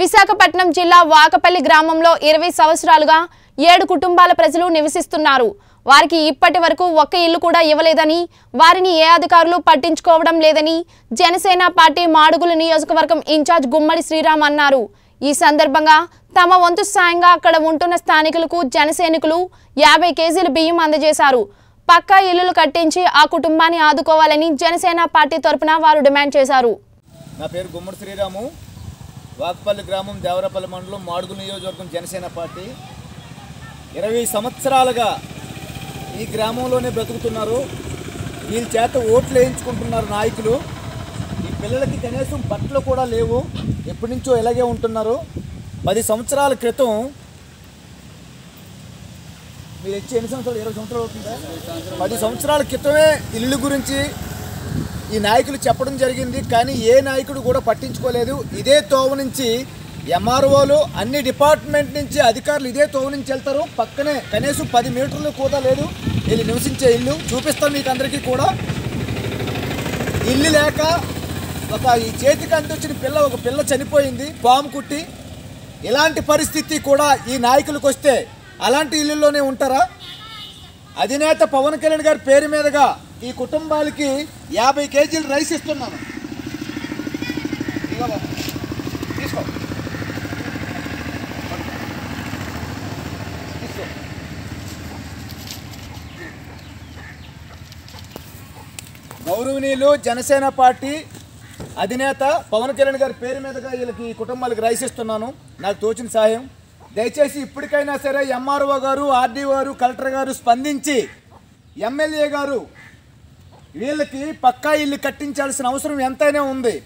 విశాఖపట్నం జిల్లా వాకపల్లి గ్రామంలో ఇరవై సంవత్సరాలుగా ఏడు కుటుంబాల ప్రజలు నివసిస్తున్నారు. వారికి ఇప్పటి వరకు ఒక్క ఇల్లు కూడా ఇవ్వలేదని వారిని ఏ అధికారులు పట్టించుకోవడం లేదని జనసేన పార్టీ మాడుగుల నియోజకవర్గం ఇన్ఛార్జ్ గుమ్మడి శ్రీరామ్ అన్నారు. ఈ సందర్భంగా తమ వంతు సాయంగా అక్కడ ఉంటున్న స్థానికులకు జనసైనికులు యాభై కేజీల బియ్యం అందజేశారు. పక్కా ఇల్లులు కట్టించి ఆ కుటుంబాన్ని ఆదుకోవాలని జనసేన పార్టీ తరపున వారు డిమాండ్ చేశారు. నా పేరు గుమ్మడి శ్రీరాము. వాక్పల్లి గ్రామం దేవరపల్లి మండలం మాడుగు నియోజకవర్గం జనసేన పార్టీ. ఇరవై సంవత్సరాలుగా ఈ గ్రామంలోనే బ్రతుకుతున్నారు. వీళ్ళ చేత ఓట్లు వేయించుకుంటున్నారు నాయకులు. ఈ పిల్లలకి కనీసం బట్టలు కూడా లేవు. ఎప్పటి నుంచో ఇలాగే ఉంటున్నారు. పది సంవత్సరాల క్రితం మీరు ఇచ్చి ఎన్ని సంవత్సరాలు? ఇరవై సంవత్సరాలు అవుతుందా? పది సంవత్సరాల క్రితమే ఇల్లు గురించి ఈ నాయకులు చెప్పడం జరిగింది కానీ ఏ నాయకుడు కూడా పట్టించుకోలేదు. ఇదే తోవ నుంచి ఎంఆర్ఓలు అన్ని డిపార్ట్మెంట్ నుంచి అధికారులు ఇదే తోవ నుంచి వెళ్తారు. పక్కనే కనీసం పది మీటర్లు కూడా లేదు. వీళ్ళు నివసించే ఇల్లు చూపిస్తాం మీకు అందరికీ కూడా. ఇల్లు లేక ఒక ఈ చేతికి అంతొచ్చిన పిల్ల ఒక పిల్ల చనిపోయింది పాము కుట్టి. ఇలాంటి పరిస్థితి కూడా ఈ నాయకులకు వస్తే అలాంటి ఇల్లుల్లోనే ఉంటారా? అధినేత పవన్ కళ్యాణ్ గారి పేరు మీదుగా ఈ కుటుంబాలకి యాభై కేజీలు రైస్ ఇస్తున్నాను. తీసుకో. గౌరవనీయులు జనసేన పార్టీ అధినేత పవన్ కళ్యాణ్ గారి పేరు మీదుగా వీళ్ళకి ఈ కుటుంబాలకు రైస్ ఇస్తున్నాను. నాకు తోచిన సాయం. దయచేసి ఇప్పటికైనా సరే ఎంఆర్ఓ గారు ఆర్డీఓ గారు కలెక్టర్ గారు స్పందించి ఎమ్మెల్యే గారు వీళ్ళకి పక్కా ఇల్లు కట్టించాల్సిన అవసరం ఎంతైనా ఉంది.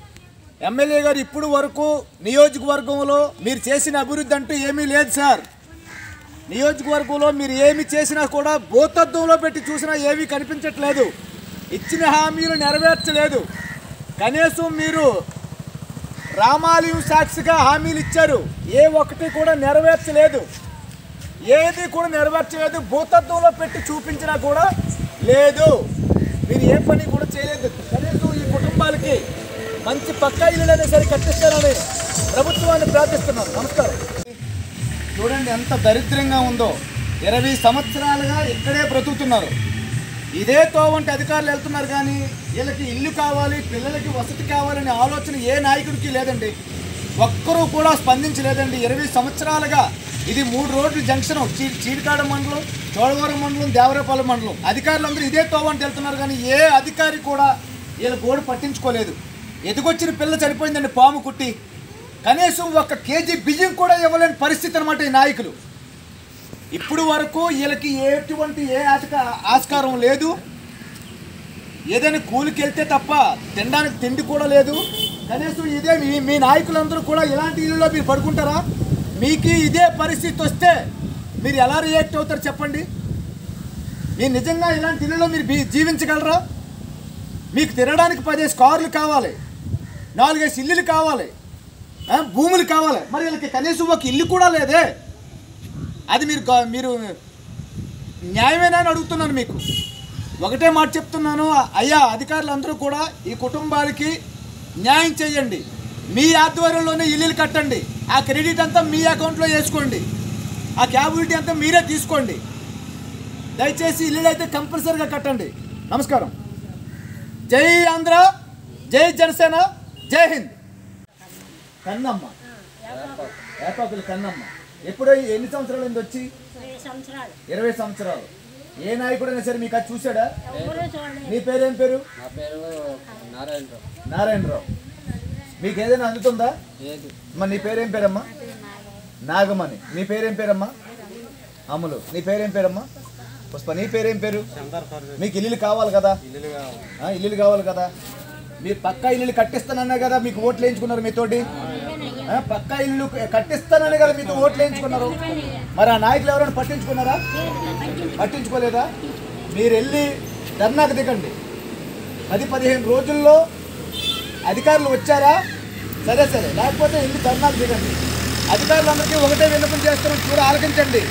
ఎమ్మెల్యే గారు ఇప్పుడు వరకు నియోజకవర్గంలో మీరు చేసిన అభివృద్ధి అంటూ ఏమీ లేదు సార్. నియోజకవర్గంలో మీరు ఏమి చేసినా కూడా భూతత్వంలో పెట్టి చూసినా ఏమీ కనిపించట్లేదు. ఇచ్చిన హామీలు నెరవేర్చలేదు. కనీసం మీరు రామాలయం సాక్షిగా హామీలు ఇచ్చారు. ఏ ఒక్కటి కూడా నెరవేర్చలేదు. ఏది కూడా నెరవేర్చలేదు. భూతత్వంలో పెట్టి చూపించినా కూడా లేదు. మీరు ఏ పని కూడా చేయలేదు. కనీసం ఈ కుటుంబాలకి మంచి పక్కా ఇల్లులైనా సరే కట్టిస్తారని ప్రభుత్వాన్ని ప్రార్థిస్తున్నాను నమస్కారం. చూడండి ఎంత దరిద్రంగా ఉందో. ఇరవై సంవత్సరాలుగా ఇక్కడే బ్రతుకుతున్నారు. ఇదే తోవంటి అధికారులు వెళ్తున్నారు కానీ వీళ్ళకి ఇల్లు కావాలి పిల్లలకి వసతి కావాలనే ఆలోచన ఏ నాయకుడికి లేదండి. ఒక్కరూ కూడా స్పందించలేదండి. ఇరవై సంవత్సరాలుగా ఇది మూడు రోడ్లు జంక్షన్ చీ చీడికాడ మండలం చోడవరం మండలం దేవరపల్లి మండలం. అధికారులందరూ ఇదే తోవని వెళ్తున్నారు కానీ ఏ అధికారి కూడా వీళ్ళ గోడు పట్టించుకోలేదు. ఎదుగొచ్చిన పిల్ల చనిపోయిందండి పాము కుట్టి. కనీసం ఒక కేజీ బియ్యం కూడా ఇవ్వలేని పరిస్థితి అనమాట ఈ నాయకులు. ఇప్పుడు వరకు వీళ్ళకి ఎటువంటి ఏ ఆస్కారం లేదు. ఏదైనా కూలికి వెళ్తే తప్ప తినడానికి తిండి కూడా లేదు. కనీసం ఇదే మీ మీ నాయకులందరూ కూడా ఇలాంటి ఇళ్ళలో మీరు పడుకుంటారా? మీకు ఇదే పరిస్థితి వస్తే మీరు ఎలా రియాక్ట్ అవుతారు చెప్పండి? మీరు నిజంగా ఇలాంటి ఇళ్ళలో మీరు జీవించగలరా? మీకు తినడానికి పదేసి కార్లు కావాలి నాలుగేసి ఇల్లులు కావాలి భూములు కావాలి మరి వీళ్ళకి కనీసం ఒక ఇల్లు కూడా లేదే. అది మీరు మీరు న్యాయమేనా అని అడుగుతున్నాను మీకు. ఒకటే మాట చెప్తున్నాను అయ్యా అధికారులందరూ కూడా ఈ కుటుంబాలకి న్యాయం చేయండి. మీ ఆధ్వర్యంలోనే ఇల్లులు కట్టండి. ఆ క్రెడిట్ అంతా మీ అకౌంట్లో వేసుకోండి. ఆ క్యాబిలిటీ అంతా మీరే తీసుకోండి. దయచేసి ఇల్లులు అయితే కంపల్సరీగా కట్టండి. నమస్కారం. జై ఆంధ్ర జై జనసేన జై హింద్. కన్నమ్మ. ఏపాకులు కన్నమ్మ. ఎప్పుడో ఎన్ని సంవత్సరాలు అయింది వచ్చి? ఇరవై సంవత్సరాలు. ఇరవై సంవత్సరాలు. ఏ నాయకుడైనా సరే మీకు అది చూడలేదు. నీ పేరేం పేరు? నా పేరు నారాయణరావు. నారాయణరావు. మీకు ఏదైనా అందుతుందా అమ్మ నీ పేరేం పేరమ్మా? నాగమణి. నీ పేరేం పేరమ్మా? అమ్ములు నీ పేరేం పేరమ్మా? పుష్ప. నీ పేరేం పేరు? మీకు ఇల్లులు కావాలి కదా? ఆ, ఇల్లులు కావాలి కదా? మీరు పక్కా ఇల్లులు కట్టిస్తానన్నా కదా మీకు ఓట్లు వేయించుకున్నారు మీతోటి? పక్కా ఇల్లు కట్టిస్తానని కదా మీతో ఓట్లు వేయించుకున్నారు? మరి ఆ నాయకులు ఎవరైనా పట్టించుకున్నారా? పట్టించుకోలేదా? మీరు వెళ్ళి ధర్నాకు దిగండి. పది పదిహేను రోజుల్లో అధికారులు వచ్చారా? సరే సరే. లేకపోతే ఇల్లు ధర్నాలు దిగండి. అధికారులందరికీ ఒకటే విన్నపం చేస్తున్నాం. చూడ ఆలకించండి.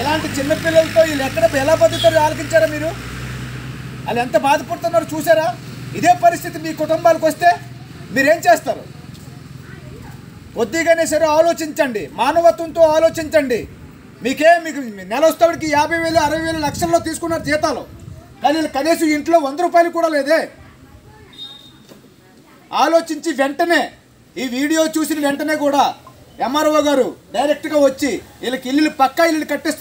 ఇలాంటి చిన్నపిల్లలతో వీళ్ళు ఎక్కడ ఎలా బతుకుతారో ఆలకించారా మీరు? వాళ్ళు ఎంత బాధపడుతున్నారో చూసారా? ఇదే పరిస్థితి మీ కుటుంబాలకు వస్తే మీరేం చేస్తారు? కొద్దిగానే సరే ఆలోచించండి. మానవత్వంతో ఆలోచించండి. మీకే మీకు నెల వస్తాడికి యాభై వేలు అరవై వేలు లక్షల్లో తీసుకున్నారు జీతాలు. కానీ కనీసం ఇంట్లో వంద రూపాయలు కూడా లేదే. ఆలోచించి వెంటనే ఈ వీడియో చూసిన వెంటనే కూడా ఎంఆర్ఓ గారు డైరెక్ట్గా వచ్చి వీళ్ళకి ఇల్లు పక్కా ఇల్లు కట్టేస్తారు